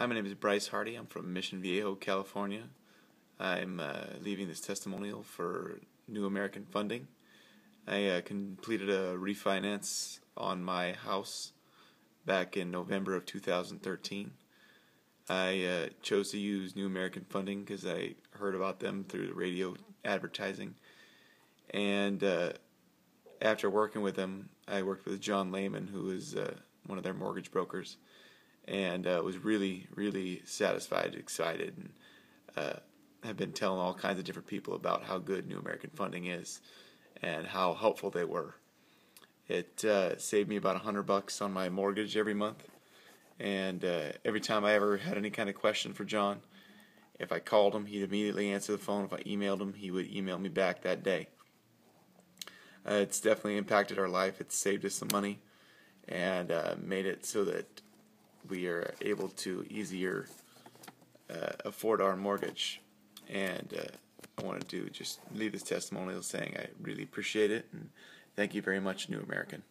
Hi, my name is Brice Hardy. I'm from Mission Viejo, California. I'm uh, leaving this testimonial for New American Funding. I uh, completed a refinance on my house back in November of 2013. I uh, chose to use New American Funding because I heard about them through the radio advertising. And uh, after working with them, I worked with John Lehmann, who is uh, one of their mortgage brokers and uh, was really, really satisfied, excited, and uh, have been telling all kinds of different people about how good New American Funding is and how helpful they were. It uh, saved me about a hundred bucks on my mortgage every month, and uh, every time I ever had any kind of question for John, if I called him, he'd immediately answer the phone. If I emailed him, he would email me back that day. Uh, it's definitely impacted our life. It's saved us some money and uh, made it so that we are able to easier uh, afford our mortgage. And uh, I wanted to just leave this testimonial saying I really appreciate it and thank you very much, New American.